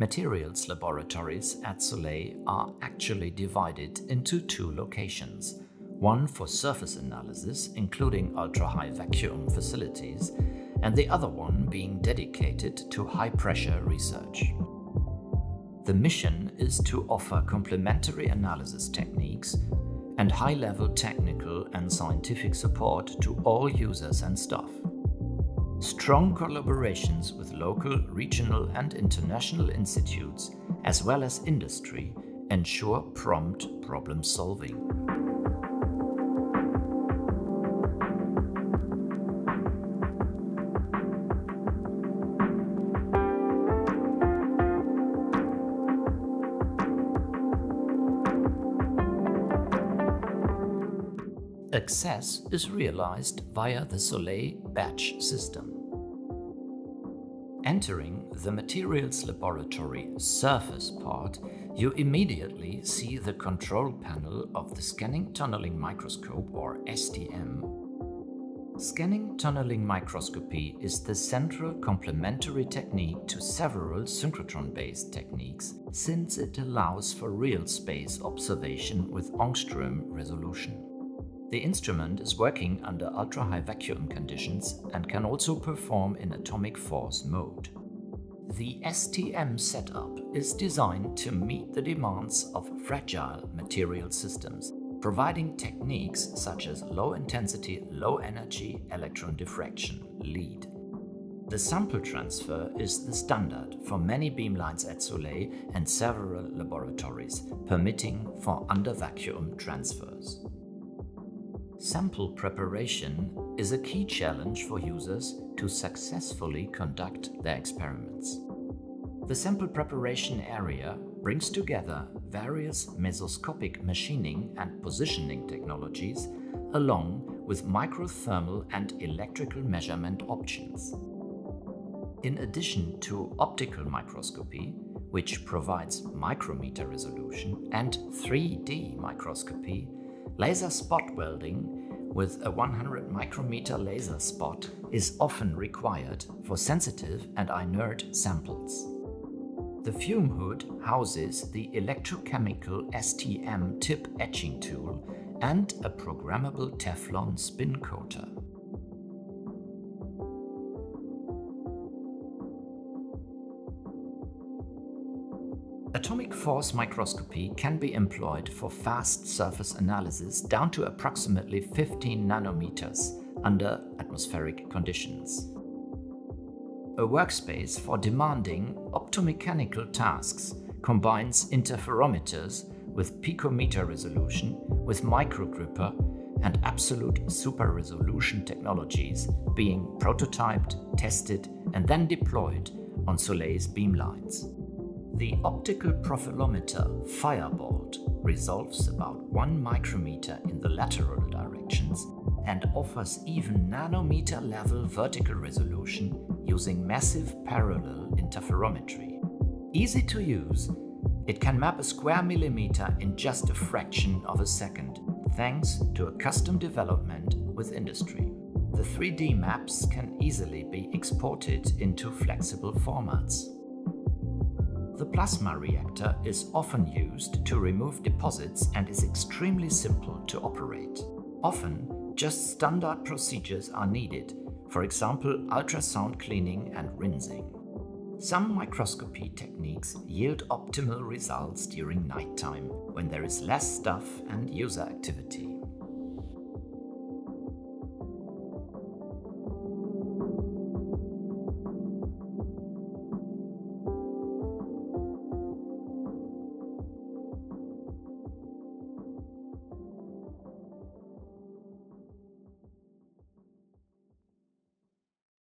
Materials laboratories at Soleil are actually divided into two locations, one for surface analysis, including ultra-high vacuum facilities, and the other one being dedicated to high-pressure research. The mission is to offer complementary analysis techniques and high-level technical and scientific support to all users and staff. Strong collaborations with local, regional and international institutes, as well as industry, ensure prompt problem solving. Access is realized via the Soleil batch system. Entering the materials laboratory surface part, you immediately see the control panel of the Scanning Tunneling Microscope or STM. Scanning tunneling microscopy is the central complementary technique to several synchrotron-based techniques since it allows for real space observation with angstrom resolution. The instrument is working under ultra-high vacuum conditions and can also perform in atomic force mode. The STM setup is designed to meet the demands of fragile material systems, providing techniques such as low-intensity, low-energy electron diffraction LEED. The sample transfer is the standard for many beamlines at Soleil and several laboratories, permitting for under-vacuum transfers. Sample preparation is a key challenge for users to successfully conduct their experiments. The sample preparation area brings together various mesoscopic machining and positioning technologies along with microthermal and electrical measurement options. In addition to optical microscopy, which provides micrometer resolution, and 3D microscopy, Laser spot welding with a 100 micrometer laser spot is often required for sensitive and inert samples. The fume hood houses the electrochemical STM tip etching tool and a programmable Teflon spin coater. Atomic force microscopy can be employed for fast surface analysis down to approximately 15 nanometers under atmospheric conditions. A workspace for demanding optomechanical tasks combines interferometers with picometer resolution with microgripper and absolute super resolution technologies being prototyped, tested and then deployed on Soleil's beamlines. The optical profilometer Firebolt resolves about 1 micrometer in the lateral directions and offers even nanometer level vertical resolution using massive parallel interferometry. Easy to use, it can map a square millimeter in just a fraction of a second, thanks to a custom development with industry. The 3D maps can easily be exported into flexible formats. The plasma reactor is often used to remove deposits and is extremely simple to operate. Often, just standard procedures are needed, for example ultrasound cleaning and rinsing. Some microscopy techniques yield optimal results during nighttime, when there is less stuff and user activity.